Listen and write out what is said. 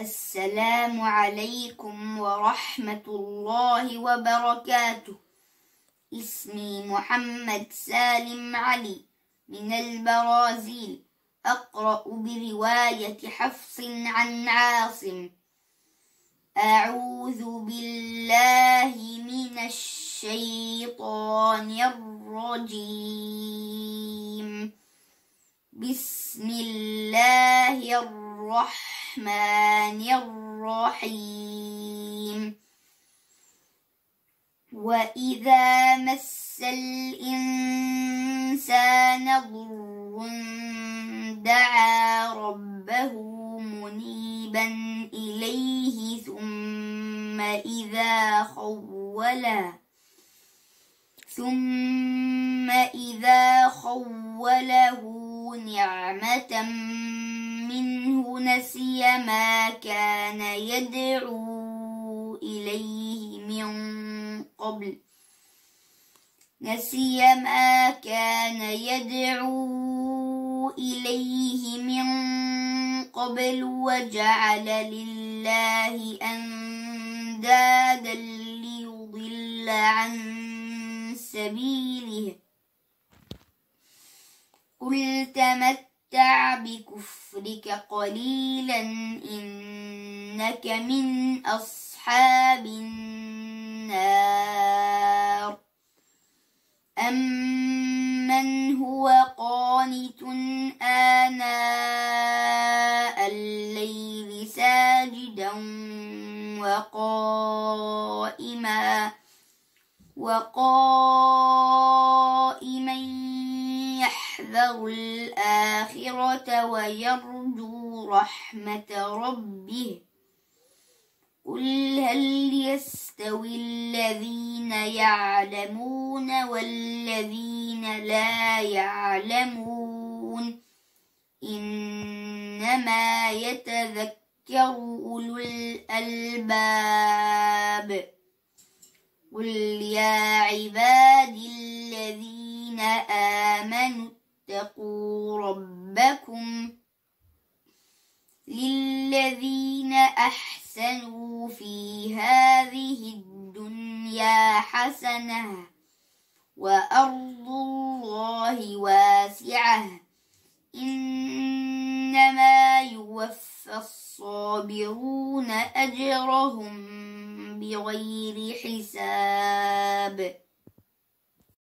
السلام عليكم ورحمة الله وبركاته. اسمي محمد سالم علي من البرازيل. أقرأ برواية حفص عن عاصم. أعوذ بالله من الشيطان الرجيم. بسم الله الرحمن الرحيم. وإذا مس الإنسان ضر دعا ربه منيبا إليه ثم إذا خوله ثم إذا خوله نعمة منه نسي ما كان يدعو إليه من قبل. نسي ما كان يدعو إليه من قبل وجعل لله أندادا ليضل عن سبيله. قل تمتع بكفرك قليلا إنك من أصحاب النار. أمن هو قانت آناء الليل ساجدا وقائما وقائما يحذر الآخرة ويرجو رحمة ربه قل هل يستوي الذين يعلمون والذين لا يعلمون إنما يتذكر أولو الألباب قل يا عبادي اتقوا ربكم للذين أحسنوا في هذه الدنيا حسنة وأرض الله واسعة. إنما يوفى الصابرون أجرهم بغير حساب.